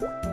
You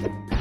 Bye.